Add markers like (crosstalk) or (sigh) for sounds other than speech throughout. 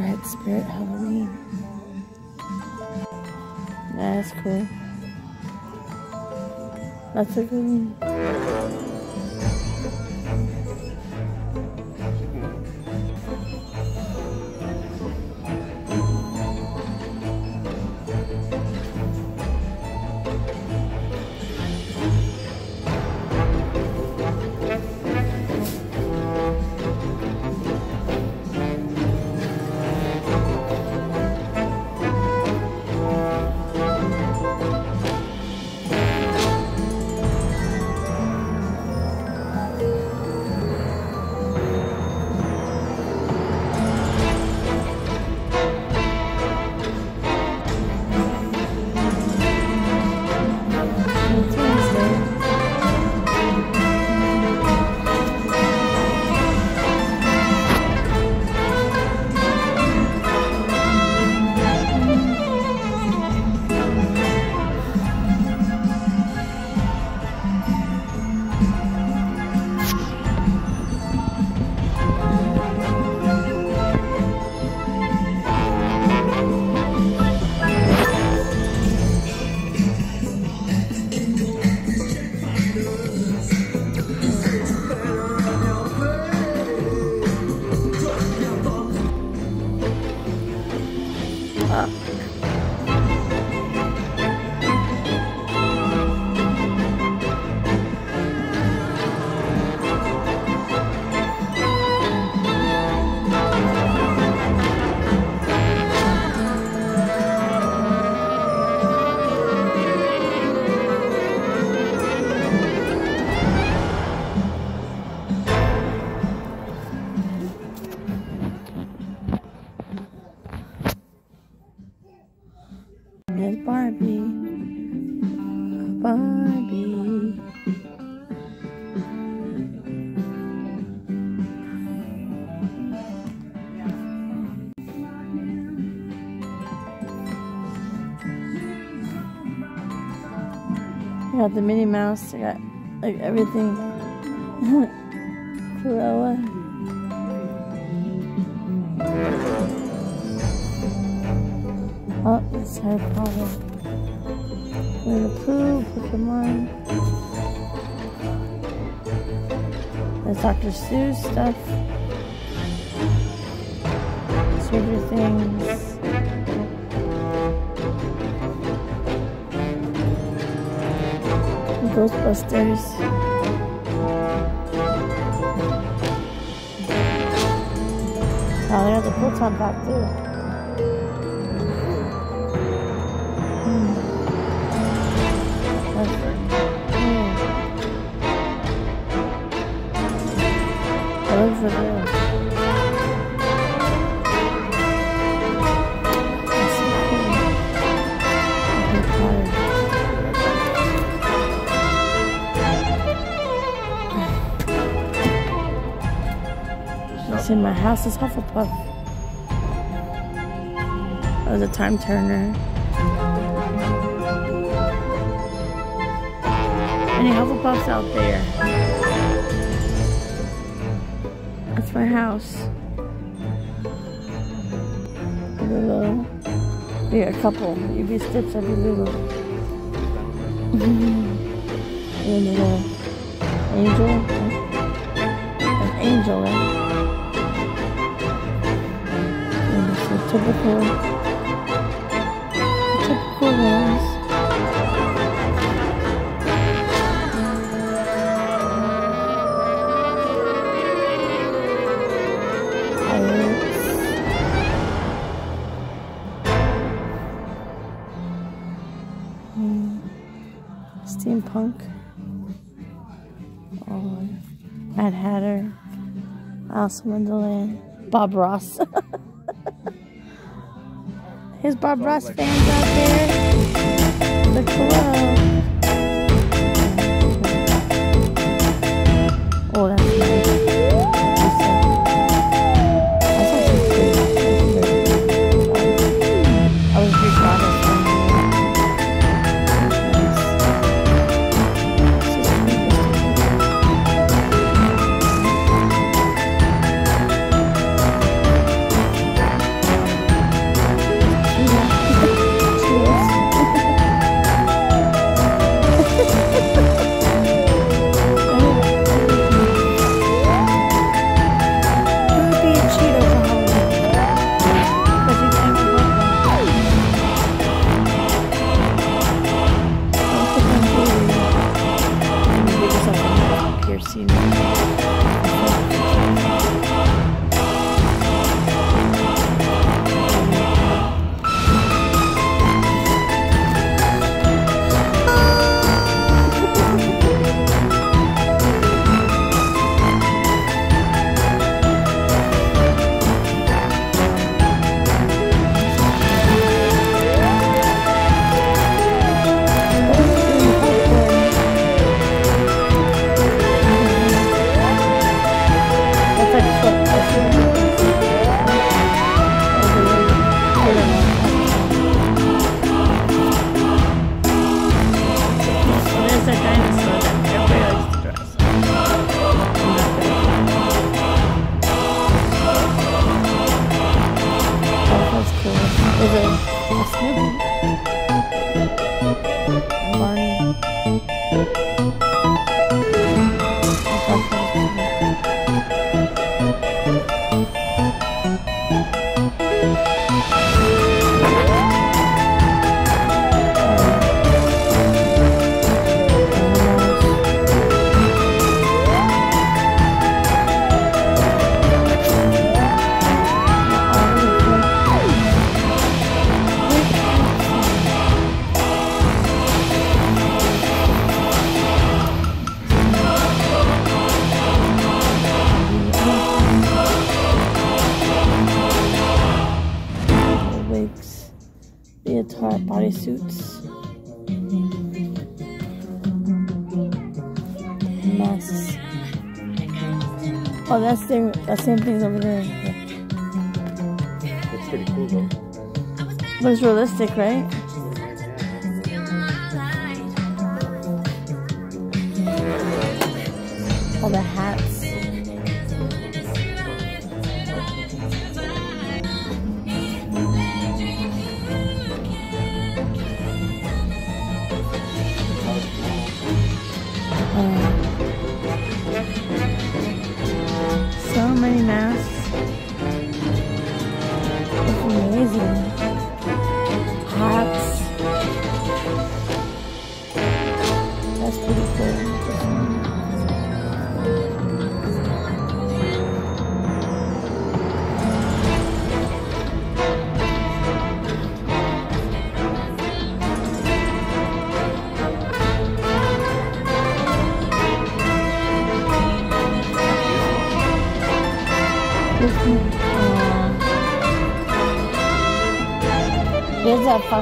Red Spirit Halloween. That's cool. That's a good one. Got the Minnie Mouse. I got like everything. (laughs) Cruella. Oh, it's Harry Potter. Winnie the Pooh, Pokemon. There's Dr. Seuss stuff. Stranger Things. Ghostbusters. Oh, they got the Proton Pack too. I look for this. In my house is Hufflepuff. That was a time turner. Any Hufflepuffs out there? That's my house. Little, yeah, a couple. You'd be little. (laughs) and a little angel. An angel, right? Typical, typical ones. Hmm. Steampunk. Oh, Mad Hatter. Alice in Wonderland. Bob Ross. (laughs) Here's Bob Ross fans out there. Look below. my suits. Masks. Oh, that's the that same thing over there. That's pretty cool though. But it's realistic, right? All the hats.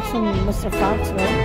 Fox Mr. Fox, right?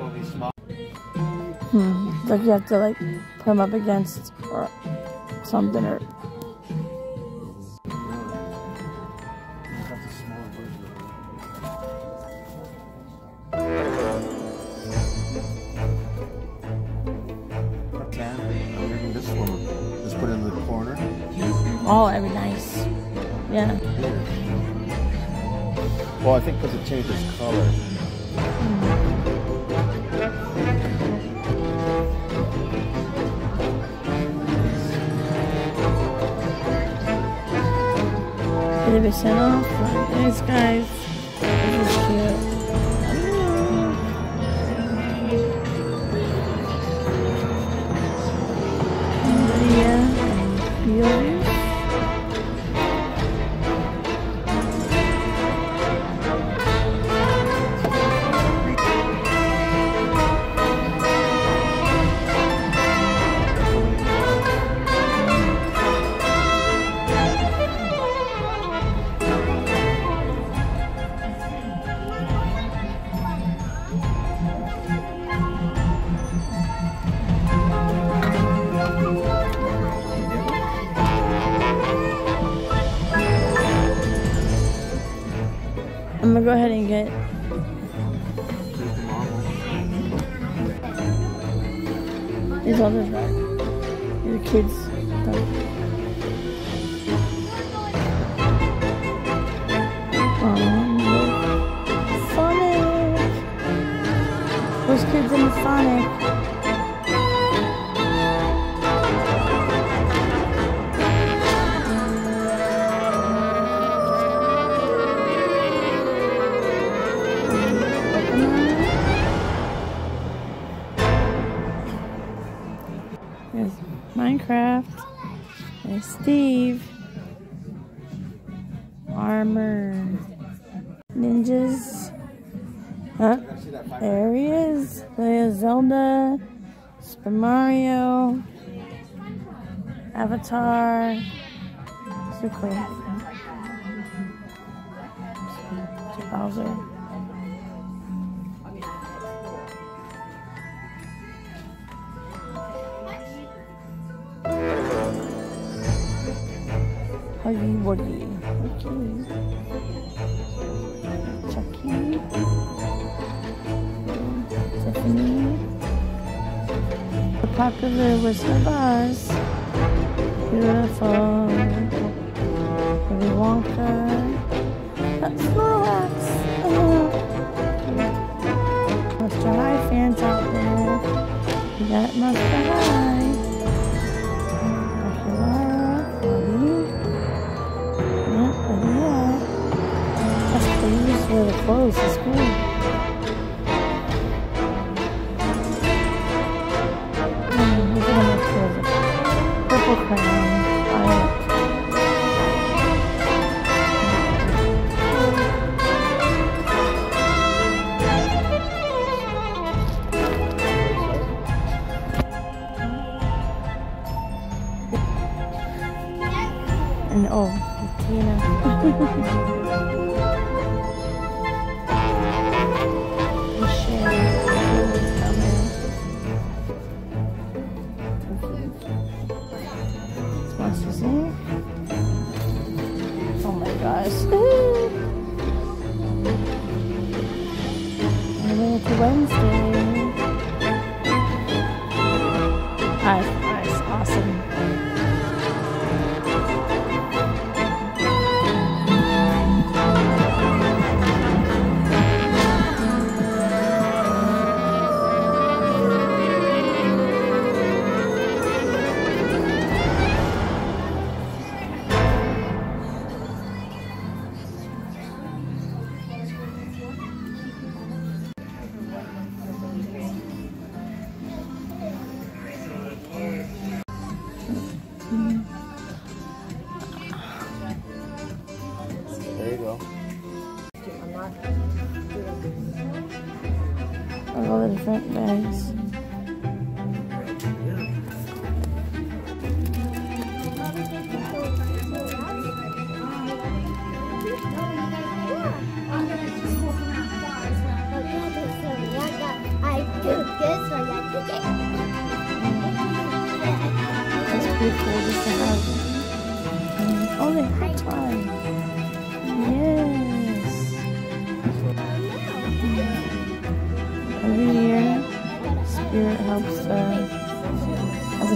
Of these small? Hmm. It's like you have to like put them up against or something or That's a small version. A can. Or even this one. Just put it in the corner. oh, that'd be nice. Yeah. Well, I think because it changes color. Off? Thanks, guys. This is cute. These others back. The kids. Oh, Sonic! Those kids in the Sonic. There's Minecraft. There's Steve. Armor. Ninjas. Huh? There he is. There's Zelda. Super Mario. Avatar. Cool. Bowser. Huggy Wuggy. Okay. Chucky. Tiffany. The popular Whistle Buzz. Beautiful. Willy Wonka. That's Snorlax. Monster High fans out there. Got Monster High. Use for the clothes mm, to school. Purple crown.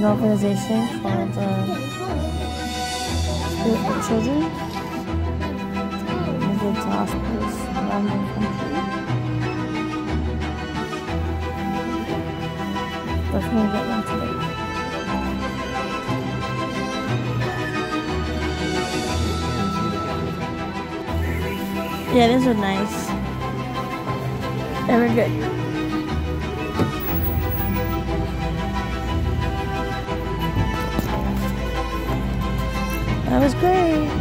Organization for Children. They give to hospitals around the country. Definitely get one today. Yeah, these are nice. Very good. That was great.